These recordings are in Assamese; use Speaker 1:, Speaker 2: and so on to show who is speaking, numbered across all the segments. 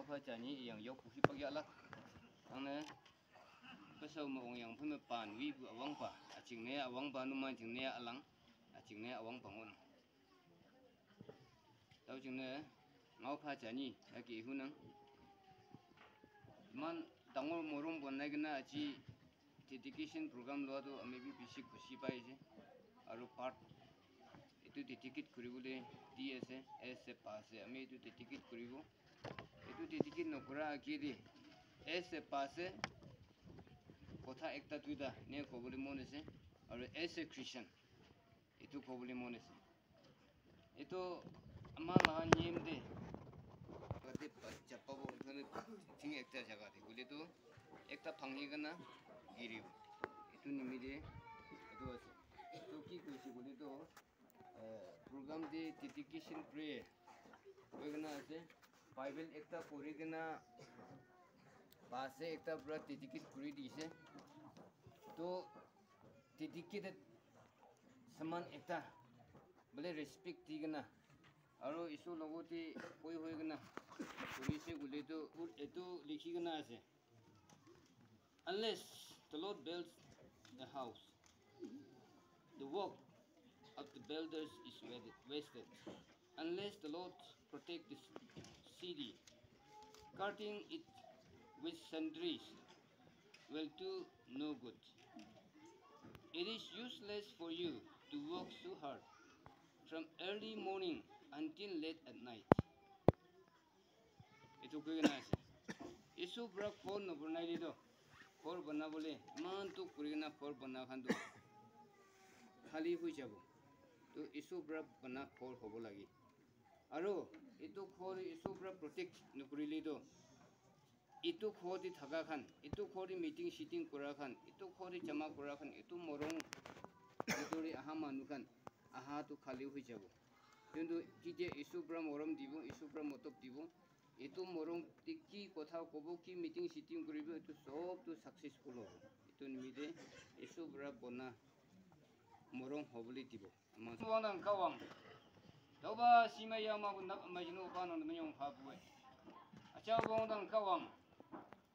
Speaker 1: apa आवफाचानि yang yau pusi pagi alak angna pesau maung yang pun pan wi awang pa. Acing ne awang pa numa acing ne alang acing ne awang pangon tau cing ne ngau pa jani lagi hunang man dangor morum bonai gna aji dedication program loa tu ami bi bisi khushi pai je. Part itu dedicate kuribule di ase ase pase ami itu dedicate kuribo itu di ticket nokura akiri s pass কথা একটা দুইটা নে কবলি মন আছে আৰু এ খ্ৰীষ্টান এইটো কবলি মন আছে এইটো আমাৰ লাহা নিয়ম দে চাপাব ঠিক একটা বলে তো একটা ভাঙি কেনা গিরিব এইটো নিমিলে এইটো আছে তো কি কৈছে বলে তো প্ৰগ্ৰাম যে ডেডিকেশ্যন প্ৰে হৈ কেনে আছে বাইবেল একটা পঢ়ি কেনে পাছে একটা পুৰা ডেডিকেট কৰি দিছে তো ডেডিকেটেড সমান এটা বোলে ৰেচপেক্ট দি কেনে আৰু ইছুৰ লগতে কৈ হৈ কেনে কৰিছে বুলিতো এইটো লিখি কেনে আছে unless the Lord builds the house the work of the builders is wasted unless the Lord protect city guarding it with sundries will do no good. It is useless for you to work so hard from early morning until late at night. Ito ko na আছে isu brak phone no bunai di do phor bana bole man tu kuri na phor bana khan do khali hui jabo to আৰু এইটো খৰি ইছুৰ পৰা প্ৰত্যেক নকৰিলেতো এইটো খৰি থকাখন এইটো খৰি মিটিং চিটিং কৰাখন এইটো খৰি জমা কৰাখন এইটো মৰং ভিতৰি অহা মানুহখন অহাটো খালী হৈ যাব কিন্তু যেতিয়া ইছুৰ পৰা মৰম দিব ইছুৰ পৰা মতক দিব এইটো মৰম কি কথা ক'ব কি মিটিং চিটিং কৰিব এইটো চবটো ছাকচেছফুল হ'ব এইটো নিমিতে ইছুৰ পৰা বনা মৰম হ'বলৈ দিব Doba sima ya ma gu nak ma yinu ba nang ma yong pa bu we. A cha bong dang ka wang.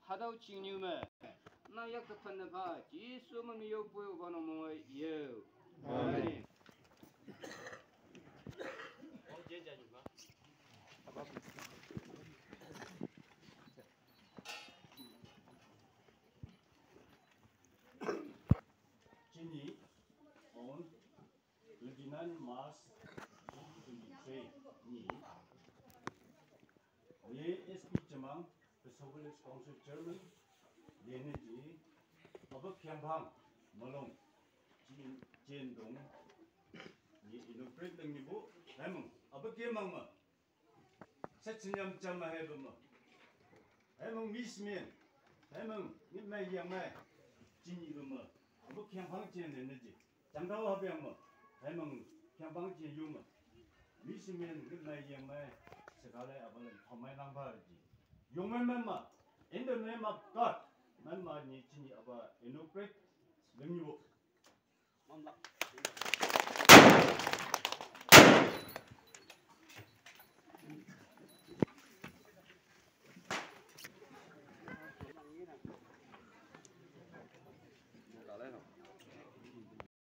Speaker 1: Ha dao chi nyu me. Na yak ta pan na ba ji su ma mi yo bu yo ba nang mo we
Speaker 2: yo. Amen. Ong je ja ju ba. Ha ba bu. Jini on Luginan Mars 2023 ni ASP Jamang the Soviet Council Chairman Leneji Abak Kyambang Malong Jin Jen Dong ni inaugurate lang ni bu Hemang Abak Kyambang ma Setchinyam Chama Hebam ma Hemang Mismen Hemang ni mai yang mai Ginny ma 뭐 그냥 방지에 냈는지 장다와 하면 뭐 대명 그냥 방지에 유면 미시면 그날 영매 세가래 아버는 정말 낭바지 용매매마 인도네마 갓 만마니 진이 아바 이노프레 능유고
Speaker 1: 엄마.